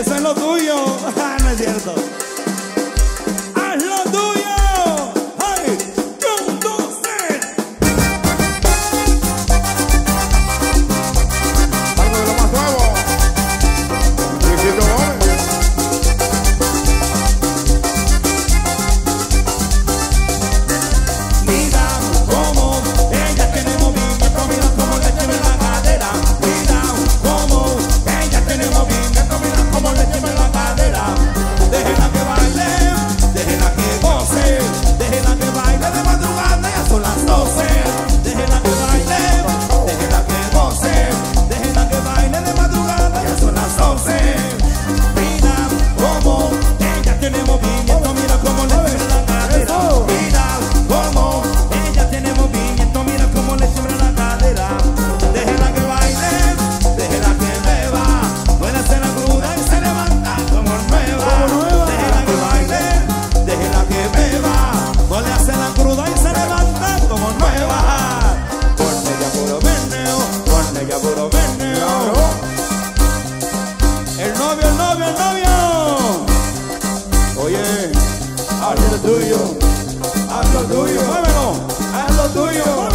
Eso es lo tuyo. El novio, el novio, el novio. Oye, haz lo tuyo, haz lo tuyo, muévelo, haz lo tuyo.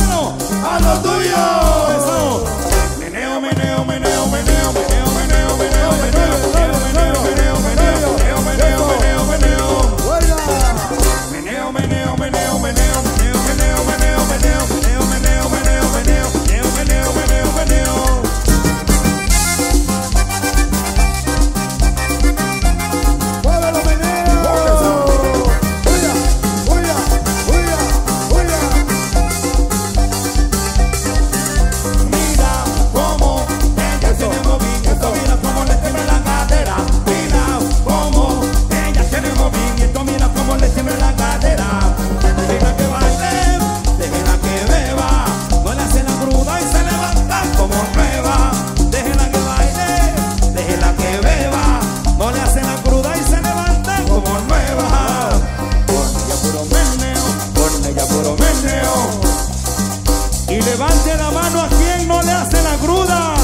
Levante la mano a quien no le hace la gruda.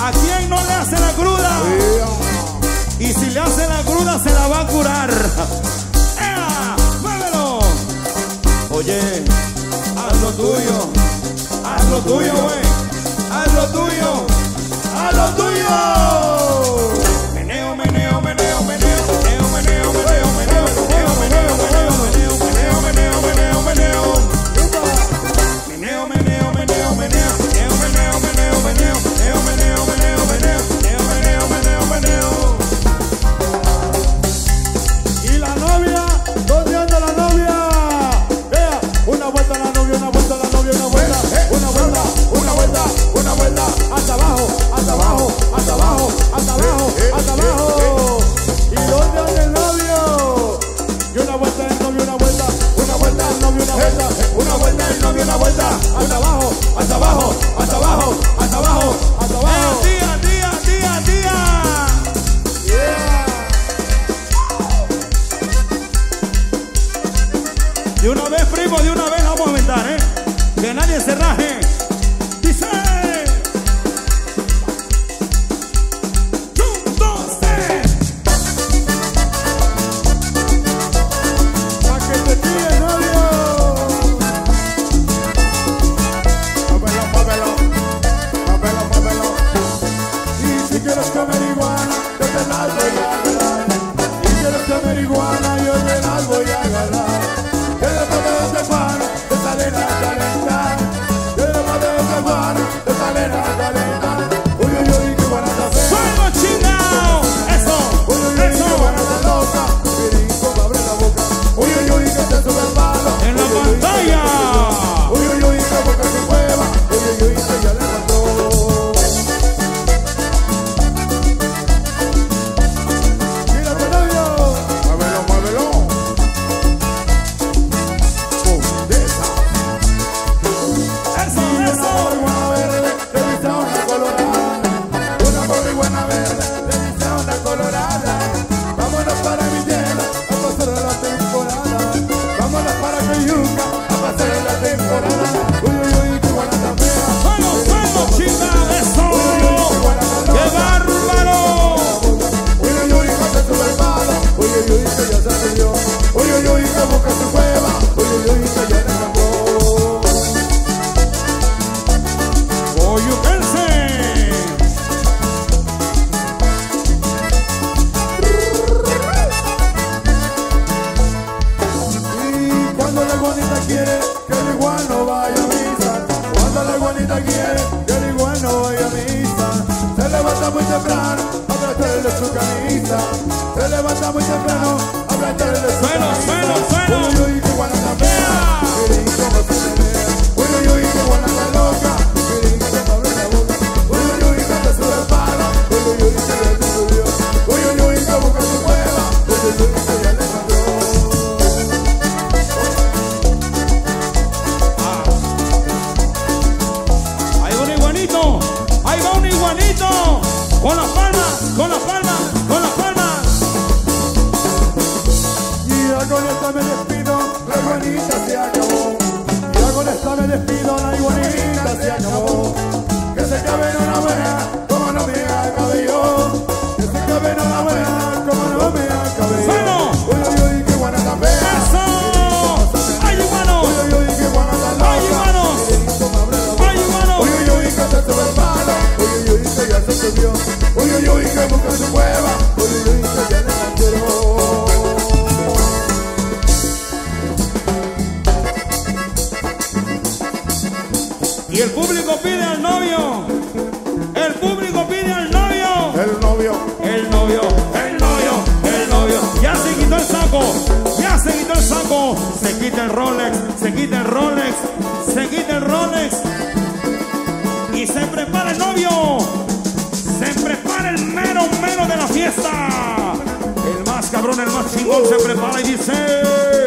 A quien no le hace la gruda. Y si le hace la gruda se la va a curar. ¡Ea! ¡Muévelo! Oye, haz lo tuyo. Haz lo tuyo, güey. Haz lo tuyo. Haz lo tuyo. una vuelta el novio, una vuelta, hasta abajo, hasta abajo, hasta abajo, hasta abajo, hasta abajo. Eh, tía, tía, tía, tía. Yeah. De una vez, primo, de una vez vamos a aventar, ¿eh? Que nadie se raje. de su camita. Se levanta muy temprano a plantar el suelo, suelo, suelo. se quita el Rolex, se quita el Rolex y se prepara el novio, se prepara el mero mero de la fiesta. El más cabrón, el más chingón se prepara y dice.